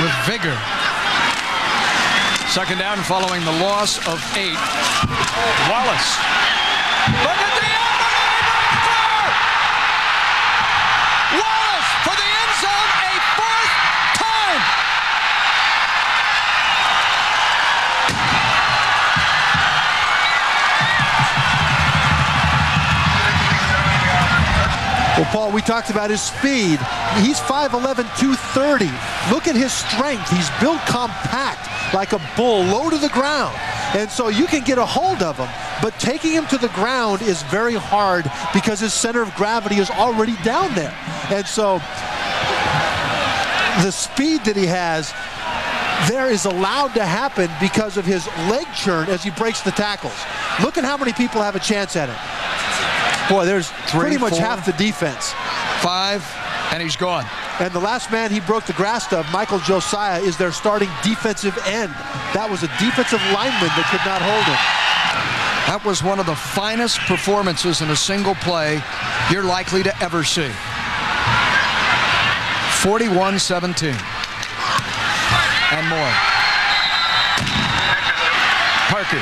with vigor. Second down following the loss of eight. Wallace. Paul, we talked about his speed. He's 5'11", 230. Look at his strength. He's built compact like a bull, low to the ground. And so you can get a hold of him, but taking him to the ground is very hard because his center of gravity is already down there. And so the speed that he has there is allowed to happen because of his leg churn as he breaks the tackles. Look at how many people have a chance at it. Boy, there's Three, pretty much four. half the defense. Five, and he's gone. And the last man he broke the grass of, Michael Josiah, is their starting defensive end. That was a defensive lineman that could not hold him. That was one of the finest performances in a single play you're likely to ever see. 41-17. And more. Parker.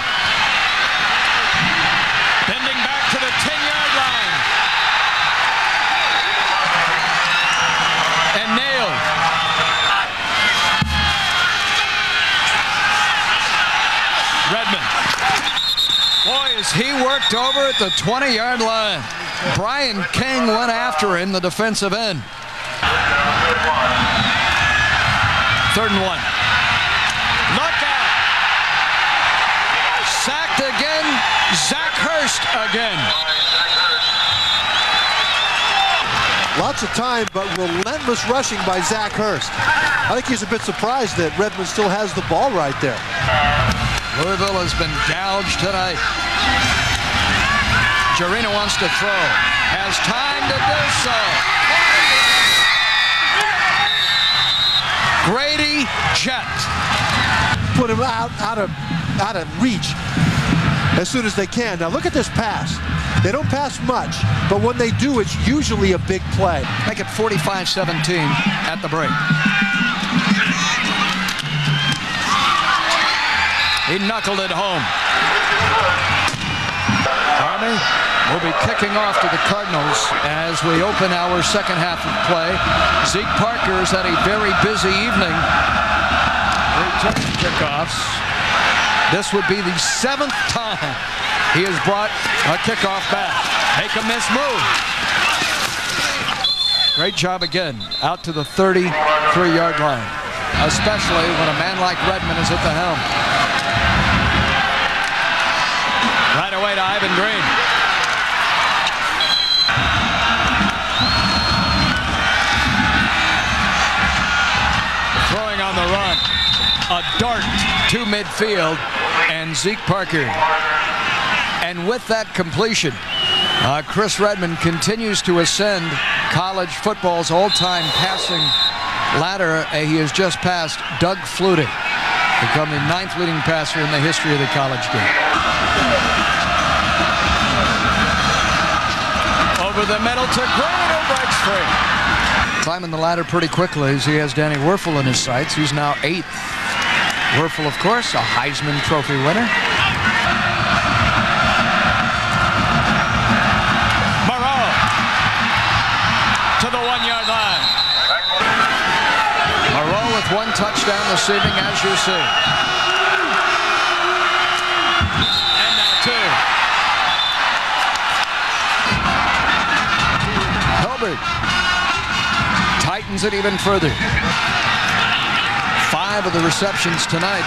Is he worked over at the 20-yard line. Brian King went after him, the defensive end. Third and one. Look out. Sacked again. Zach Hurst again. Lots of time, but relentless rushing by Zach Hurst. I think he's a bit surprised that Redman still has the ball right there. Louisville has been gouged tonight. Gerena wants to throw. Has time to do so. Grady Jet. Put him out, out of, out of reach as soon as they can. Now look at this pass. They don't pass much, but when they do, it's usually a big play. Make it 45-17 at the break. He knuckled it home. Army will be kicking off to the Cardinals as we open our second half of play. Zeke Parker has had a very busy evening. Kickoffs. This would be the seventh time he has brought a kickoff back. Make a miss move. Great job again, out to the 33-yard line, especially when a man like Redman is at the helm. Right away to Ivan Green. Throwing on the run. A dart to midfield and Zeke Parker. And with that completion, uh, Chris Redman continues to ascend college football's all-time passing ladder. Uh, he has just passed Doug Flutie, become the ninth leading passer in the history of the college game. Over the middle to Green, who breaks free. Climbing the ladder pretty quickly as he has Danny Wuerffel in his sights. He's now eighth. Wuerffel, of course, a Heisman Trophy winner. Moreau to the one-yard line. Moreau with one touchdown receiving, as you see. And now two. Hilbert tightens it even further. Five of the receptions tonight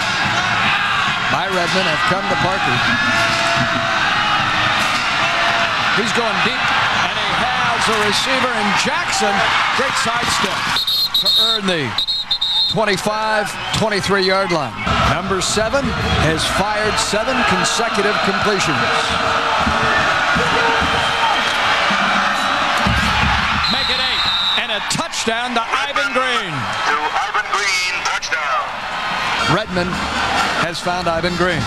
by Redman have come to Parker. He's going deep, and he has a receiver in Jackson. Great sidestep to earn the 25, 23 yard line. Number seven has fired seven consecutive completions. Make it eight, and a touchdown to Ivan Green. To Ivan Green, touchdown. Redman has found Ivan Green.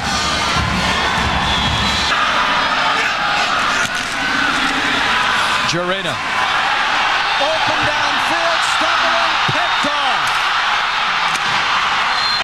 Gerena. Open down